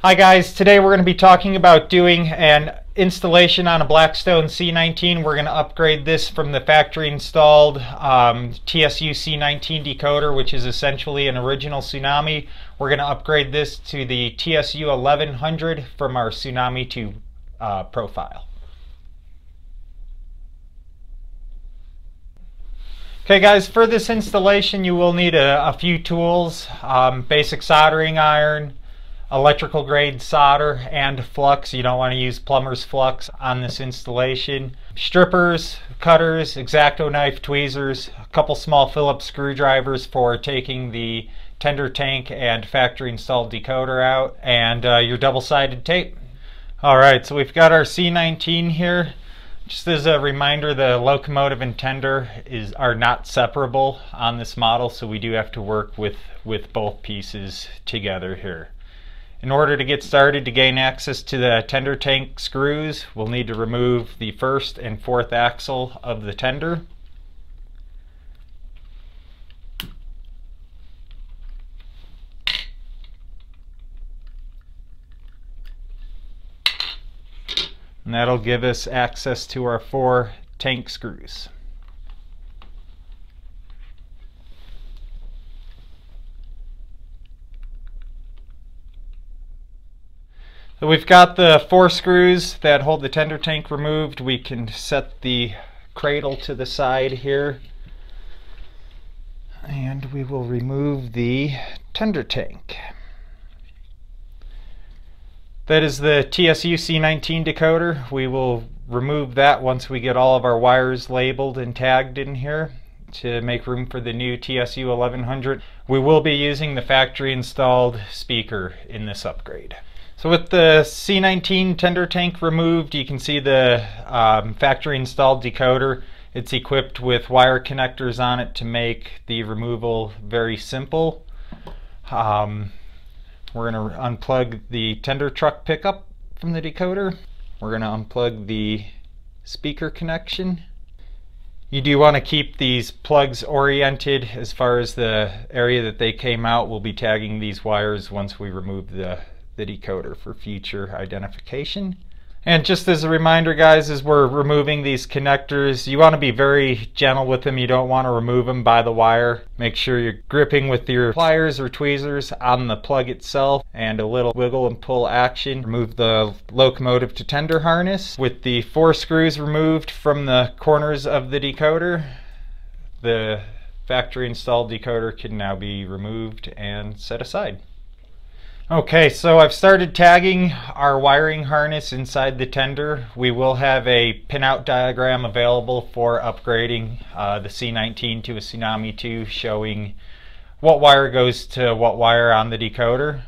Hi guys, today we're going to be talking about doing an installation on a Blackstone C19. We're going to upgrade this from the factory installed um, TSU C19 decoder, which is essentially an original Tsunami. We're going to upgrade this to the TSU 1100 from our Tsunami 2 uh, profile. Okay guys, for this installation you will need a, a few tools, um, basic soldering iron, electrical grade solder and flux. You don't want to use plumber's flux on this installation. Strippers, cutters, X-Acto knife, tweezers, a couple small Phillips screwdrivers for taking the tender tank and factory installed decoder out, and uh, your double-sided tape. Alright, so we've got our C19 here. Just as a reminder, the locomotive and tender is are not separable on this model, so we do have to work with, with both pieces together here. In order to get started to gain access to the tender tank screws, we'll need to remove the first and fourth axle of the tender. And that'll give us access to our four tank screws. We've got the four screws that hold the tender tank removed. We can set the cradle to the side here. And we will remove the tender tank. That is the TSU C19 decoder. We will remove that once we get all of our wires labeled and tagged in here to make room for the new TSU 1100. We will be using the factory installed speaker in this upgrade. So with the C19 tender tank removed, you can see the um, factory installed decoder. It's equipped with wire connectors on it to make the removal very simple. Um, we're going to unplug the tender truck pickup from the decoder. We're going to unplug the speaker connection. You do want to keep these plugs oriented as far as the area that they came out. We'll be tagging these wires once we remove the the decoder for future identification. And just as a reminder guys, as we're removing these connectors, you want to be very gentle with them. You don't want to remove them by the wire. Make sure you're gripping with your pliers or tweezers on the plug itself and a little wiggle and pull action. Remove the locomotive to tender harness. With the four screws removed from the corners of the decoder, the factory installed decoder can now be removed and set aside. Okay, so I've started tagging our wiring harness inside the tender. We will have a pinout diagram available for upgrading uh, the C19 to a Tsunami 2 showing what wire goes to what wire on the decoder.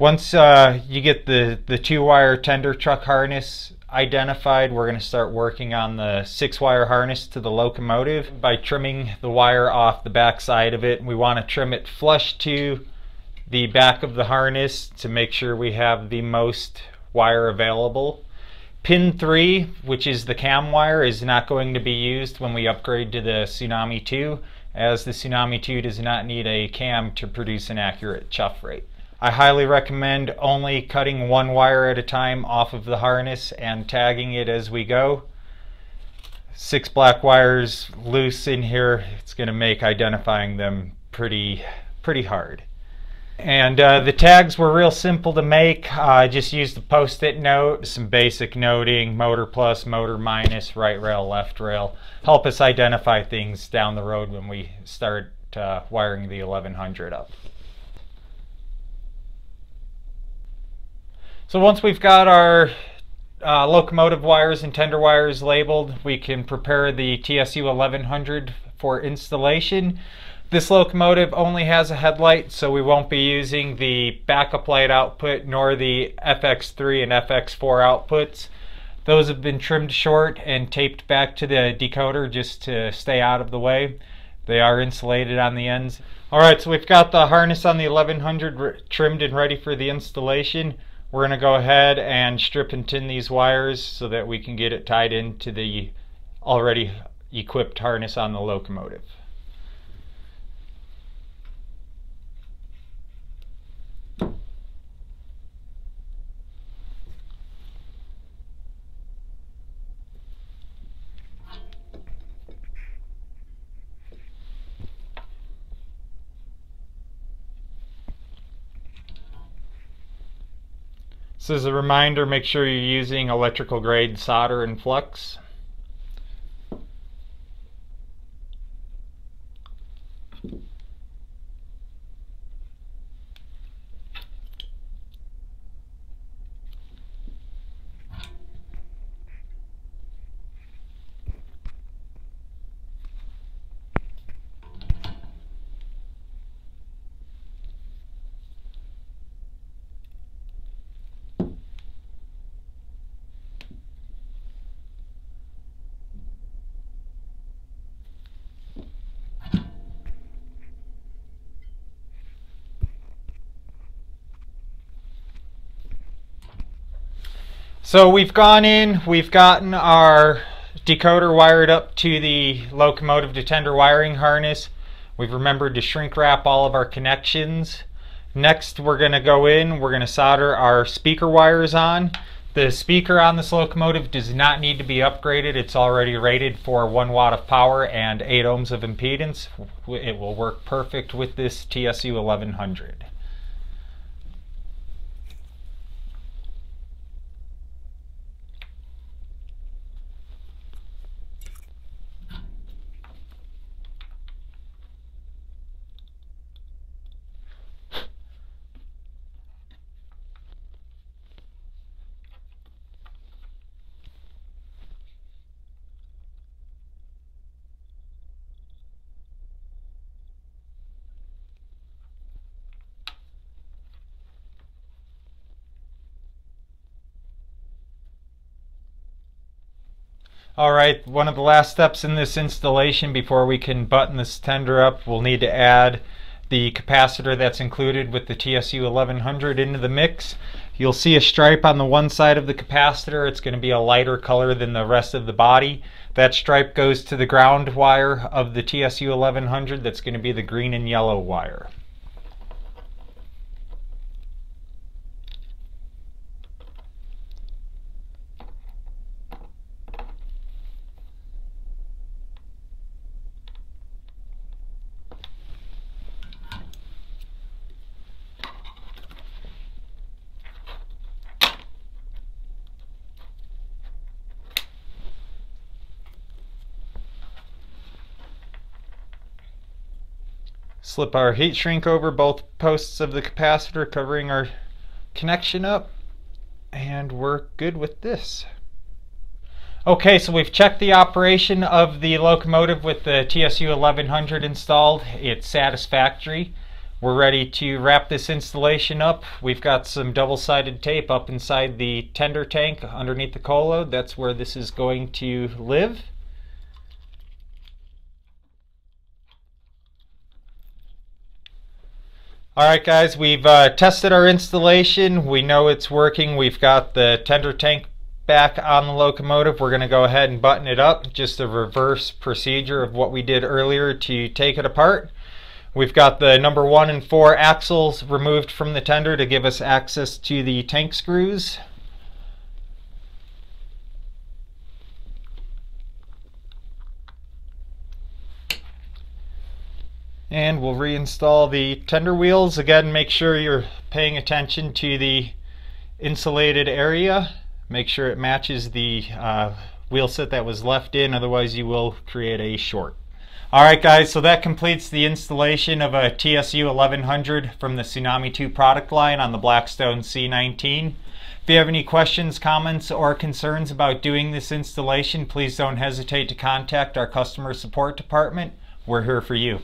Once uh, you get the, the two wire tender truck harness identified, we're going to start working on the six wire harness to the locomotive by trimming the wire off the back side of it. We want to trim it flush to the back of the harness to make sure we have the most wire available. Pin 3, which is the cam wire, is not going to be used when we upgrade to the Tsunami 2, as the Tsunami 2 does not need a cam to produce an accurate chuff rate. I highly recommend only cutting one wire at a time off of the harness and tagging it as we go. Six black wires loose in here, it's going to make identifying them pretty, pretty hard. And uh, the tags were real simple to make. Uh, I just used the post-it note, some basic noting, motor plus, motor minus, right rail, left rail. Help us identify things down the road when we start uh, wiring the 1100 up. So once we've got our uh, locomotive wires and tender wires labeled, we can prepare the TSU 1100 for installation. This locomotive only has a headlight, so we won't be using the backup light output nor the FX3 and FX4 outputs. Those have been trimmed short and taped back to the decoder just to stay out of the way. They are insulated on the ends. Alright, so we've got the harness on the 1100 trimmed and ready for the installation. We're going to go ahead and strip and tin these wires so that we can get it tied into the already equipped harness on the locomotive. So as a reminder, make sure you're using electrical grade solder and flux. So we've gone in, we've gotten our decoder wired up to the locomotive to tender wiring harness. We've remembered to shrink wrap all of our connections. Next we're going to go in, we're going to solder our speaker wires on. The speaker on this locomotive does not need to be upgraded. It's already rated for 1 watt of power and 8 ohms of impedance. It will work perfect with this TSU 1100. All right, one of the last steps in this installation before we can button this tender up, we'll need to add the capacitor that's included with the TSU 1100 into the mix. You'll see a stripe on the one side of the capacitor. It's going to be a lighter color than the rest of the body. That stripe goes to the ground wire of the TSU 1100. That's going to be the green and yellow wire. Slip our heat shrink over both posts of the capacitor covering our connection up and we're good with this. Okay, so we've checked the operation of the locomotive with the TSU 1100 installed. It's satisfactory. We're ready to wrap this installation up. We've got some double-sided tape up inside the tender tank underneath the coal load. That's where this is going to live. Alright guys, we've uh, tested our installation. We know it's working. We've got the tender tank back on the locomotive. We're going to go ahead and button it up. Just a reverse procedure of what we did earlier to take it apart. We've got the number one and four axles removed from the tender to give us access to the tank screws. And we'll reinstall the tender wheels again make sure you're paying attention to the insulated area make sure it matches the uh, wheel set that was left in otherwise you will create a short alright guys so that completes the installation of a TSU 1100 from the Tsunami 2 product line on the Blackstone C19 if you have any questions, comments, or concerns about doing this installation, please don't hesitate to contact our customer support department. We're here for you.